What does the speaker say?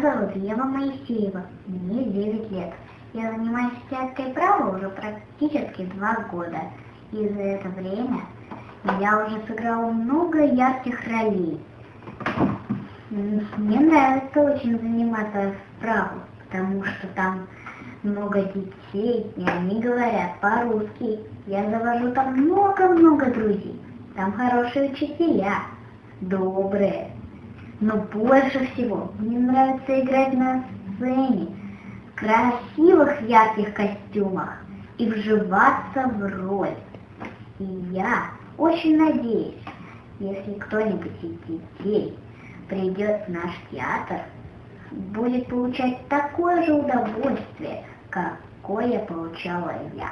зовут Ева Моисеева, мне 9 лет. Я занимаюсь театрой права уже практически два года. И за это время я уже сыграла много ярких ролей. Мне нравится очень заниматься правом, потому что там много детей, и они говорят по-русски. Я завожу там много-много друзей. Там хорошие учителя, добрые. Но больше всего мне нравится играть на сцене, в красивых ярких костюмах и вживаться в роль. И я очень надеюсь, если кто-нибудь из детей придет в наш театр, будет получать такое же удовольствие, какое получала я.